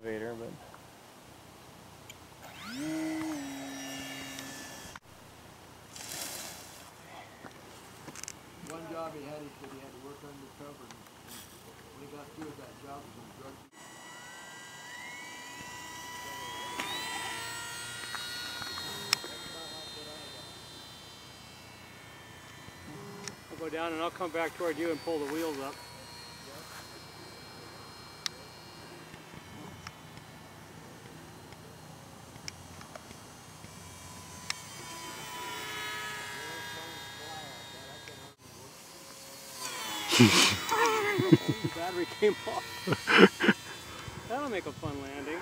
Vader, but. One job he had, he said he had to work undercover. And when he got through with that job, he was on drugs. I'll go down and I'll come back toward you and pull the wheels up. battery came off. That'll make a fun landing.